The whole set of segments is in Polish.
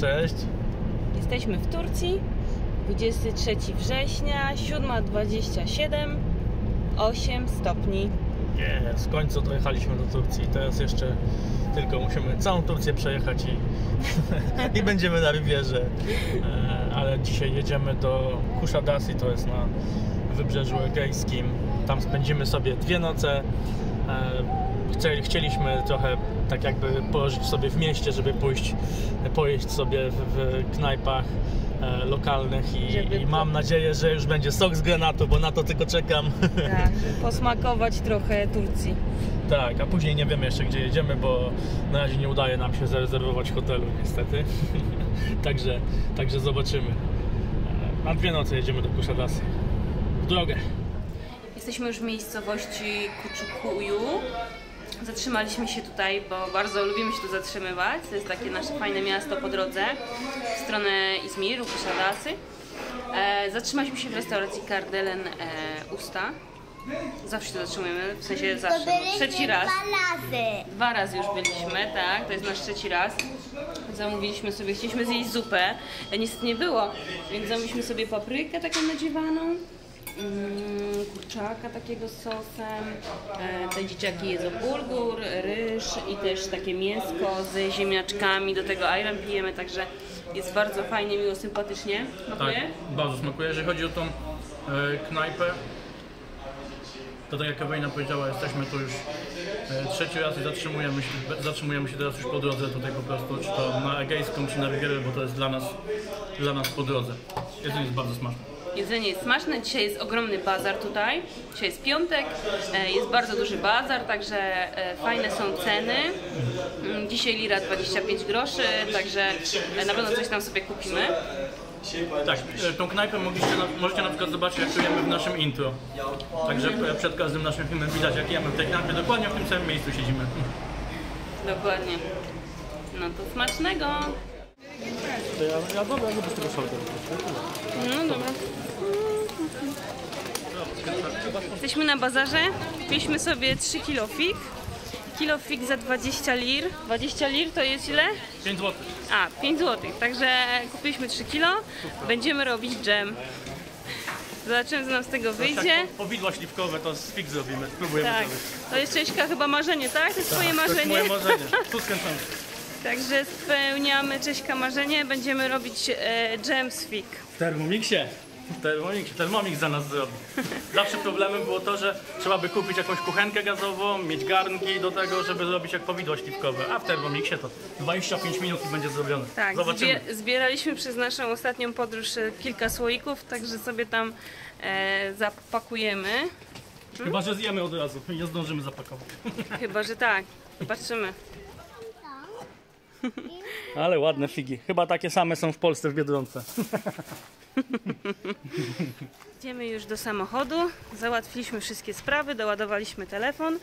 Cześć. Jesteśmy w Turcji. 23 września, 7.27, 8 stopni. Jest, w końcu dojechaliśmy do Turcji. Teraz jeszcze tylko musimy całą Turcję przejechać i, i będziemy na Rivierze. E, Ale dzisiaj jedziemy do Kushadasi, to jest na wybrzeżu egejskim. Tam spędzimy sobie dwie noce. E, Chcieliśmy trochę tak jakby położyć sobie w mieście, żeby pójść pojeść sobie w, w knajpach e, lokalnych i, i po- mam nadzieję, że już będzie sok z granatu, bo na to tylko czekam. Tak, posmakować trochę Turcji. Tak, a później nie wiemy jeszcze gdzie jedziemy, bo na razie nie udaje nam się zarezerwować hotelu niestety. także, także zobaczymy. E, Na dwie noce jedziemy do Kushadasy. W drogę. Jesteśmy już w miejscowości Kuczukuju. Zatrzymaliśmy się tutaj, bo bardzo lubimy się tu zatrzymywać. To jest takie nasze fajne miasto po drodze w stronę Izmiru, Kushadasy. E, zatrzymaliśmy się w restauracji Kardelen e, Usta. Zawsze się tu zatrzymujemy, w sensie zawsze, no, trzeci raz. Dwa razy. Dwa razy już byliśmy, tak, to jest nasz trzeci raz. Zamówiliśmy sobie, chcieliśmy zjeść zupę, ale niestety nie było, więc zamówiliśmy sobie paprykę taką nadziewaną, mm, kurczaka takiego z sosem, e, te dzieciaki jedzą bulgur, ryż i też takie mięsko z ziemniaczkami, do tego ayran pijemy, także jest bardzo fajnie, miło, sympatycznie. Tak, bardzo smakuje. Jeżeli chodzi o tą e, knajpę, to tak jak Ewelina powiedziała, jesteśmy tu już e, trzeci raz i zatrzymujemy się, zatrzymujemy się teraz już po drodze tutaj po prostu, czy to na Egejską, czy na Rivierę, bo to jest dla nas, dla nas po drodze. Jedzenie jest bardzo smaczne. Jedzenie jest smaczne, dzisiaj jest ogromny bazar tutaj, dzisiaj jest piątek, e, jest bardzo duży bazar, także e, fajne są ceny. Mm, Dzisiaj lira 25 groszy, także e, na pewno coś tam sobie kupimy. Tak, tą knajpę mogliście możecie na przykład zobaczyć jak czujemy w naszym intro. Także przed każdym naszym filmem widać jak jemy w tej knajpie, dokładnie w tym samym miejscu siedzimy. Dokładnie. No to smacznego. Ja, ja dobra, lubię z tego szalka. No dobra. Jesteśmy na bazarze, kupiliśmy sobie 3 kilo fig. Kilo fig za 20 lir. 20 lir to jest ile? 5 zł. A, 5 zł. Także kupiliśmy 3 kilo. Będziemy robić dżem. Zobaczymy, co nam z tego wyjdzie. Tak, powidła śliwkowe to z fig zrobimy, spróbujemy Tak. zrobić. To jest Cześćka chyba marzenie, tak? To jest twoje To jest marzenie. moje marzenie. Tu skręcamy. Także spełniamy Cześćka marzenie. Będziemy robić e, dżem z fig. W Thermomixie. W Thermomixie. Thermomix za nas zrobi. Zawsze problemem było to, że trzeba by kupić jakąś kuchenkę gazową, mieć garnki do tego, żeby zrobić jak powidła śliwkowe. A w Thermomixie to 25 minut i będzie zrobione. Tak, Zobaczymy. zbie- zbieraliśmy przez naszą ostatnią podróż e, kilka słoików, także sobie tam e, zapakujemy. Chyba, że zjemy od razu i nie zdążymy zapakować. Chyba, że tak. Zobaczymy. Ale ładne figi. Chyba takie same są w Polsce w Biedronce. Idziemy już do samochodu, załatwiliśmy wszystkie sprawy, doładowaliśmy telefon,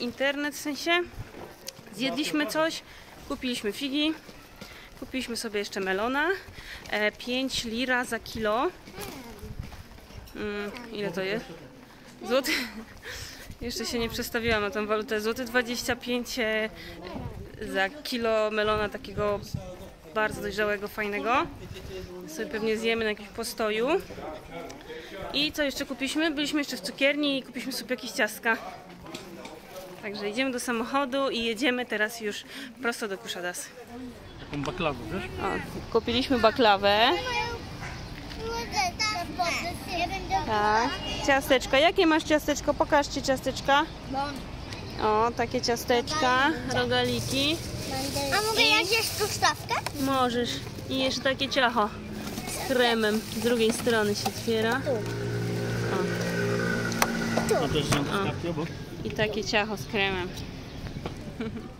internet w sensie, zjedliśmy coś, kupiliśmy figi, kupiliśmy sobie jeszcze melona, e, 5 lira za kilo. Mm, ile to jest? Złoty. Jeszcze się nie przestawiłam na tą walutę. Złoty 25 e, za kilo melona takiego bardzo dojrzałego, fajnego. Sobie pewnie zjemy na jakimś postoju. I co jeszcze kupiliśmy? Byliśmy jeszcze w cukierni i kupiliśmy sobie jakieś ciastka. Także idziemy do samochodu i jedziemy teraz już prosto do Kuszadasy. Taką baklawę, wiesz? O, kupiliśmy baklawę. Tak. Ciasteczka. Jakie masz ciasteczko? Pokażcie ciasteczka. O, takie ciasteczka, rogaliki. A mogę ja zjeść truskawkę? Możesz. I jeszcze takie ciacho z kremem. Z drugiej strony się otwiera. Rzędki obok. I takie ciacho z kremem.